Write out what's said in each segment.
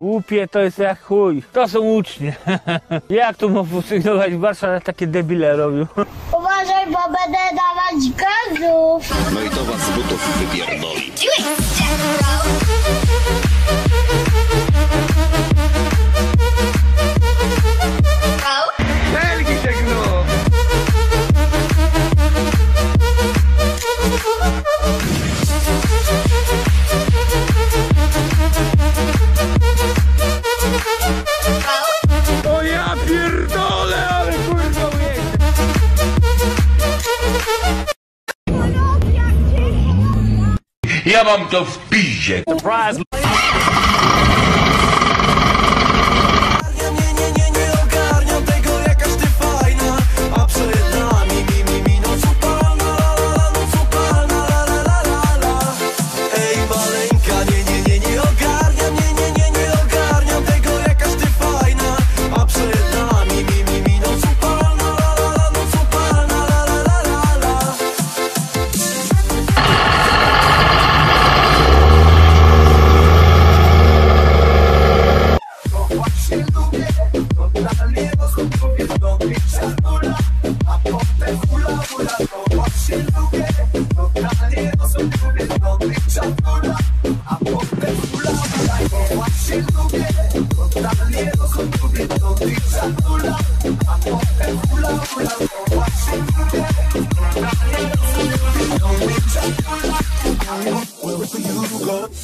głupie, to jest jak chuj. To są ucznie. jak tu mogą sygnować w Warszawie takie debile robią? Uważaj, bo będę dawać gazów. No i to was z butów wypierdoli. Ja mam to w. Surprise!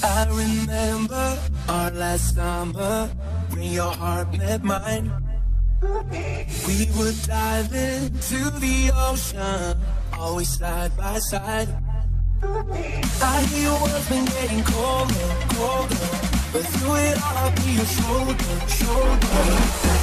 I remember our last summer when your heart met mine. We would dive into the ocean, always side by side. I hear your world's been getting colder, colder, but through it all I'll be your shoulder, shoulder.